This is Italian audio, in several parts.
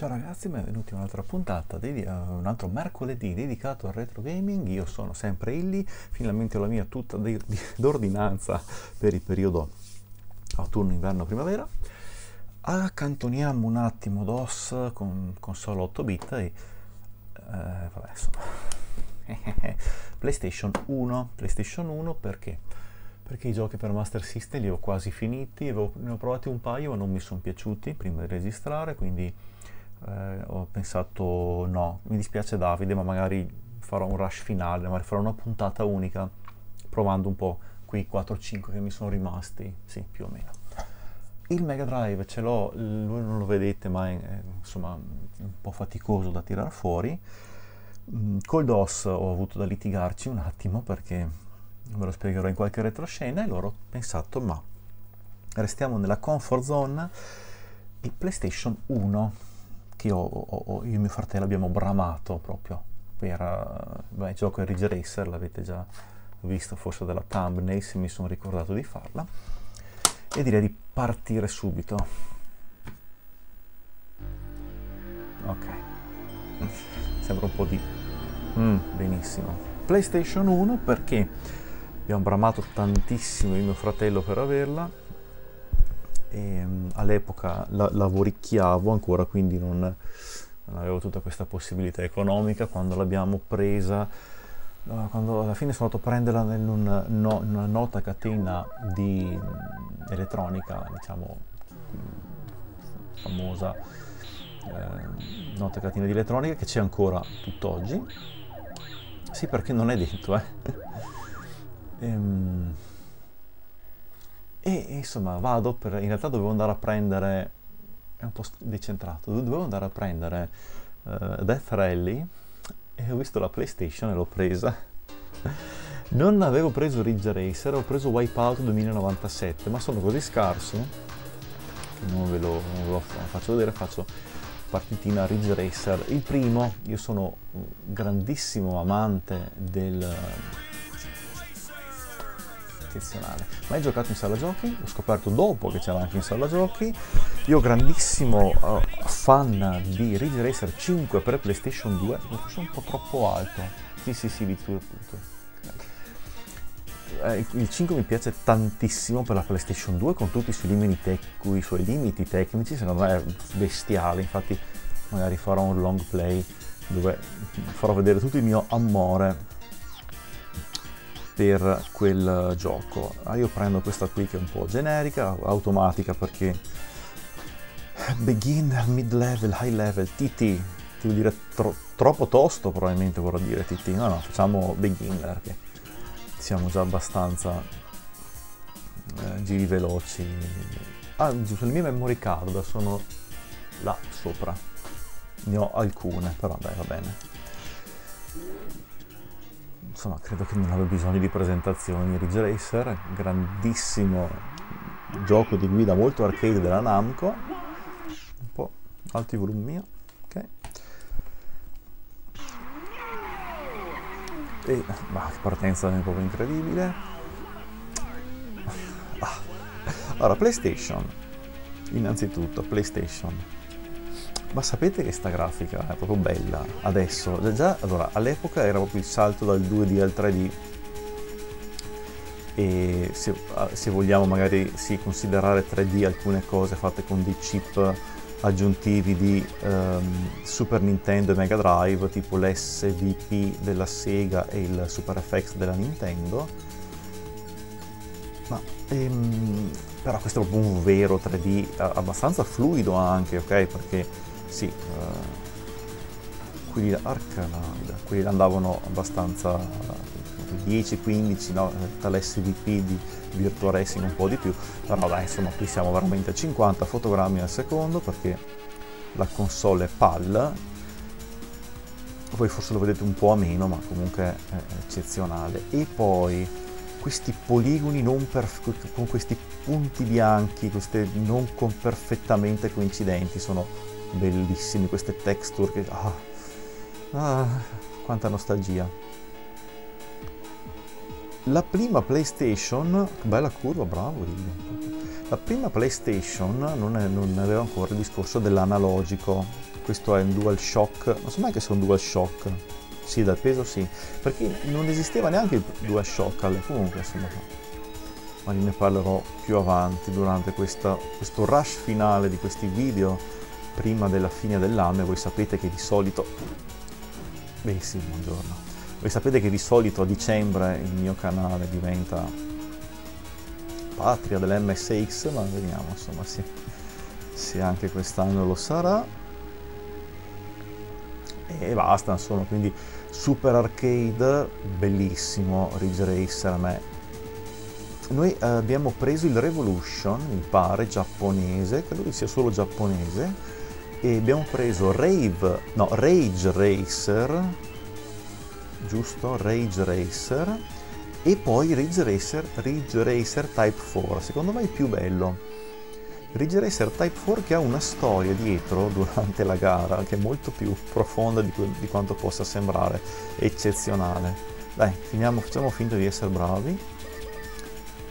Ciao ragazzi, benvenuti a un'altra puntata, uh, un altro mercoledì dedicato al retro gaming. Io sono sempre Illy, finalmente ho la mia tutta di, di, d'ordinanza per il periodo autunno, inverno, primavera. Accantoniamo un attimo DOS con console 8 bit e uh, vabbè, insomma. PlayStation 1, PlayStation 1 perché? Perché i giochi per Master System li ho quasi finiti, ne ho provati un paio ma non mi sono piaciuti prima di registrare, quindi eh, ho pensato no, mi dispiace Davide, ma magari farò un rush finale, magari farò una puntata unica provando un po' quei 4-5 che mi sono rimasti, sì, più o meno. Il Mega Drive ce l'ho, voi non lo vedete, ma è, è insomma un po' faticoso da tirare fuori. Mm, col DOS ho avuto da litigarci un attimo perché ve lo spiegherò in qualche retroscena e loro ho pensato ma restiamo nella comfort zone il PlayStation 1 che ho, ho, io e mio fratello abbiamo bramato proprio per uh, beh, il gioco Ridge Racer, l'avete già visto forse dalla thumbnail se mi sono ricordato di farla e direi di partire subito. Ok. Sembra un po' di mm, benissimo. PlayStation 1 perché abbiamo bramato tantissimo io e mio fratello per averla e, um, all'epoca la, lavoricchiavo ancora, quindi non, non, avevo tutta questa possibilità economica. Quando l'abbiamo presa, quando alla fine sono andato a prenderla in, un, no, in una nota catena di um, elettronica, diciamo famosa eh, nota catena di elettronica che c'è ancora tutt'oggi. Sì, perché non è detto, eh. ehm, e insomma vado per, in realtà dovevo andare a prendere, è un po' decentrato, dovevo andare a prendere uh, Death Rally e ho visto la PlayStation e l'ho presa. non avevo preso Ridge Racer, ho preso Wipeout 2097, ma sono così scarso che non ve lo, non ve lo faccio vedere, faccio partitina Ridge Racer. Il primo, io sono un grandissimo amante del eccezionale. Mai giocato in sala giochi, l'ho scoperto dopo che c'era anche in sala giochi. Io grandissimo uh, fan di Ridge Racer 5 per PlayStation 2, forse un po' troppo alto. Sì, sì, sì, di tutto. Eh, il 5 mi piace tantissimo per la PlayStation 2 con tutti i suoi limiti, tec- i suoi limiti tecnici, secondo me è bestiale, infatti magari farò un long play dove farò vedere tutto il mio amore per quel gioco. Ah, io prendo questa qui che è un po' generica, automatica perché beginner, mid level, high level, TT, devo dire tro- troppo tosto probabilmente vorrò dire TT, no no, facciamo beginner che siamo già abbastanza eh, giri veloci. Ah, giusto, le mie memory card sono là sopra, ne ho alcune, però dai va bene insomma credo che non abbia bisogno di presentazioni. Ridge Racer grandissimo gioco di guida molto arcade della Namco. Un po' alti volumi mio ok. E bah, partenza è proprio incredibile. Ah. allora PlayStation. Innanzitutto PlayStation ma sapete che sta grafica è proprio bella adesso? Già, allora, all'epoca era proprio il salto dal 2D al 3D e se, ah, se vogliamo magari sì, considerare 3D alcune cose fatte con dei chip aggiuntivi di um, Super Nintendo e Mega Drive, tipo l'SVP della Sega e il Super FX della Nintendo. Ma, ehm, però questo è proprio un vero 3D abbastanza fluido anche, ok? Perché sì, uh, quelli Arcanide, quelli andavano abbastanza 10-15 no? dall'SVP di Virtua Racing un po' di più, però dai insomma qui siamo veramente a 50 fotogrammi al secondo perché la console è PAL, voi forse lo vedete un po' a meno ma comunque è eccezionale e poi questi poligoni non con questi punti bianchi, queste non perfettamente coincidenti sono bellissimi queste texture che... Ah, ah, quanta nostalgia. La prima PlayStation, bella curva, bravo La prima PlayStation non, è, non aveva ancora il discorso dell'analogico, questo è un DualShock, non so neanche se è un DualShock, sì dal peso sì, perché non esisteva neanche il DualShock, comunque insomma, ma ne parlerò più avanti durante questa, questo rush finale di questi video prima della fine dell'anno e voi sapete che di solito, sì, buongiorno, voi sapete che di solito a dicembre il mio canale diventa patria dell'MSX, ma vediamo insomma se, se anche quest'anno lo sarà. E basta insomma quindi super arcade bellissimo Ridge Racer a me. Noi eh, abbiamo preso il Revolution mi pare giapponese credo che sia solo giapponese e abbiamo preso Rave no Rage Racer giusto Rage Racer e poi Ridge Racer, Ridge Racer Type 4 secondo me è il più bello Ridge Racer Type 4 che ha una storia dietro durante la gara che è molto più profonda di, di quanto possa sembrare eccezionale. Dai, finiamo, facciamo finta di essere bravi.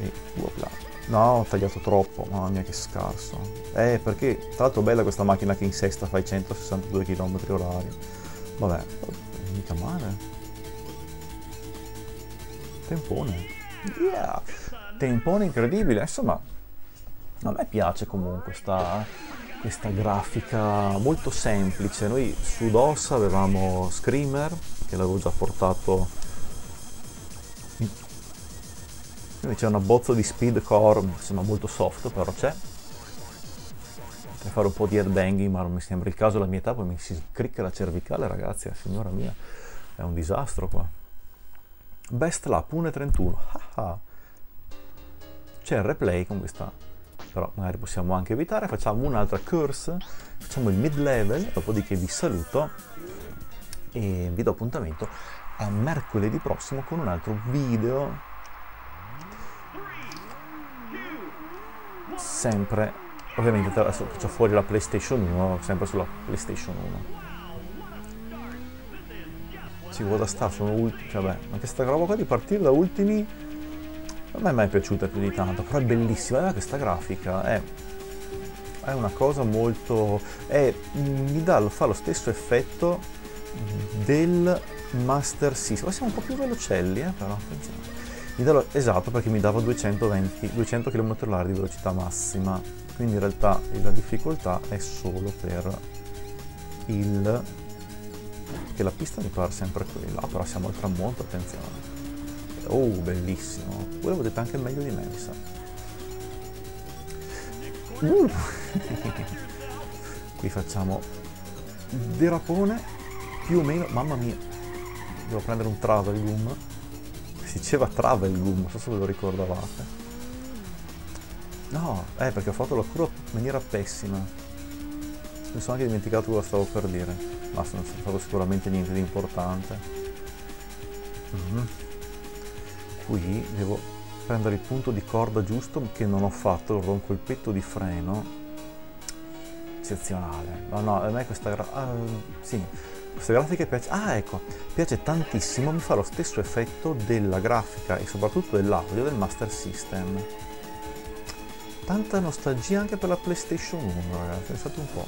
E voilà. No, ho tagliato troppo, mamma mia che scarso. Eh, perché tra l'altro bella questa macchina che in sesta fai 162 km h Vabbè, mica male. Tempone. Yeah! Tempone incredibile, insomma a me piace comunque questa, questa grafica molto semplice. Noi su DOS avevamo Screamer, che l'avevo già portato. Quindi c'è una bozza di Speed Core, insomma molto soft, però c'è. Potrei fare un po' di headbanging, ma non mi sembra il caso alla mia età, poi mi si cricca la cervicale, ragazzi, eh, signora mia, è un disastro qua. Best Lap 1.31, c'è il replay con questa però magari possiamo anche evitare, facciamo un'altra curse, facciamo il mid level, dopodiché vi saluto e vi do appuntamento a mercoledì prossimo con un altro video sempre ovviamente adesso faccio fuori la playstation 1 sempre sulla playstation 1 ci vuole stare sono ultimi cioè beh anche sta roba qua di partire da ultimi non mi è mai piaciuta più di tanto, però è bellissima, guarda questa grafica, è, è una cosa molto... È, mi dà, fa lo stesso effetto del Master System, siamo un po' più velocelli, eh, però, mi dà, esatto, perché mi dava 220, 200 km/h di velocità massima, quindi in realtà la difficoltà è solo per il... che la pista mi pare sempre quella, però siamo al tramonto, attenzione. Oh, bellissimo. Voi lo vedete anche meglio di me, mi sa. Uh. Qui facciamo derapone più o meno, mamma mia. Devo prendere un travel gum. Si diceva travel gum, non so se ve lo ricordavate. No, eh, perché ho fatto la cura in maniera pessima. Mi sono anche dimenticato cosa stavo per dire. Ma non è stato sicuramente niente di importante. Mm-hmm qui devo prendere il punto di corda giusto che non ho fatto, ho un colpetto di freno eccezionale. No, no, a me questa, gra- uh, sì, questa grafica piace. Ah, ecco, piace tantissimo, mi fa lo stesso effetto della grafica e soprattutto dell'audio del Master System. Tanta nostalgia anche per la PlayStation 1, ragazzi, pensate un po'.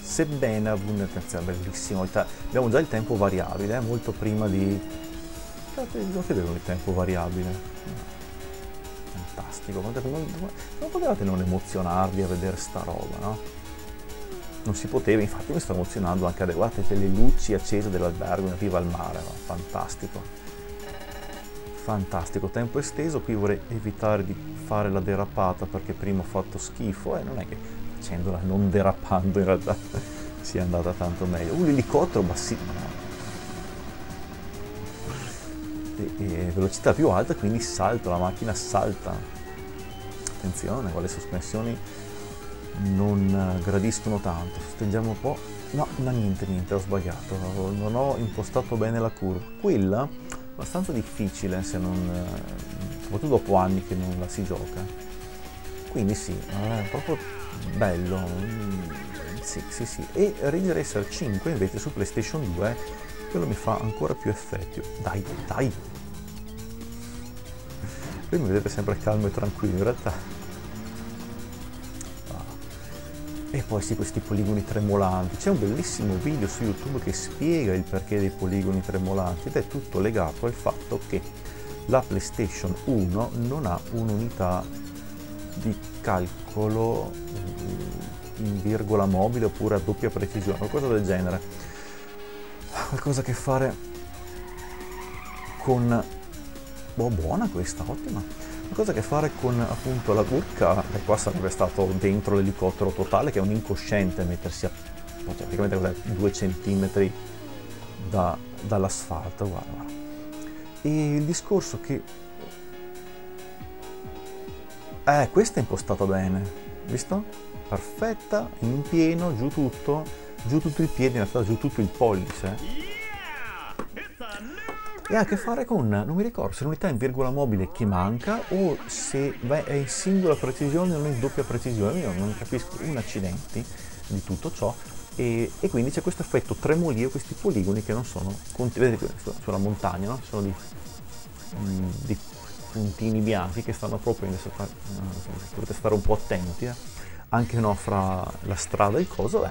Sebbene attenzione, bellissimo, abbiamo già il tempo variabile, eh, molto prima di non credevo il tempo variabile. Fantastico, non potevate non emozionarvi a vedere sta roba, no? Non si poteva, infatti mi sto emozionando anche adesso. Guardate le luci accese dell'albergo in riva al mare, no? fantastico. Fantastico, tempo esteso, qui vorrei evitare di fare la derapata perché prima ho fatto schifo e non è che facendola non derapando in realtà sia andata tanto meglio. Un elicottero bassissimo, no? e velocità più alta, quindi salto, la macchina salta. Attenzione, qua le sospensioni non gradiscono tanto. Stendiamo un po'. No, no, niente, niente, ho sbagliato. Non ho impostato bene la curva. Quella abbastanza difficile se non. soprattutto dopo anni che non la si gioca. Quindi sì, è proprio bello. Sì, sì, sì. E Ridge Racer 5 invece su PlayStation 2 quello mi fa ancora più effetto. Dai, dai, Qui mi vedete sempre calmo e tranquillo, in realtà e poi sì, questi poligoni tremolanti. C'è un bellissimo video su YouTube che spiega il perché dei poligoni tremolanti ed è tutto legato al fatto che la PlayStation 1 non ha un'unità di calcolo mm, in virgola mobile oppure a doppia precisione, qualcosa del genere. Qualcosa a che fare con... Oh, buona questa, ottima cosa a che fare con appunto la burca, e qua sarebbe stato dentro l'elicottero totale, che è un incosciente mettersi a cioè, praticamente cos'è, due centimetri da, dall'asfalto, guarda, guarda. E il discorso che... Eh, questa è impostata bene, visto? Perfetta, in pieno, giù tutto, giù tutto il piede, in realtà giù tutto il pollice e ha a che fare con, non mi ricordo se l'unità in virgola mobile che manca o se è in singola precisione o non in doppia precisione, io non capisco un accidenti di tutto ciò e, e quindi c'è questo effetto tremolio, questi poligoni che non sono, vedete sulla montagna, no? sono di, mm, di puntini bianchi che stanno proprio in dovete stare un po' attenti eh? anche no, fra la strada e il coso beh.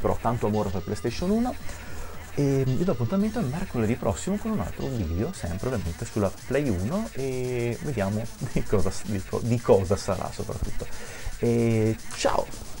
però tanto amore per PlayStation 1 e vi do appuntamento mercoledì prossimo con un altro video, sempre ovviamente sulla Play 1 e vediamo di cosa, di, di cosa sarà soprattutto. E ciao!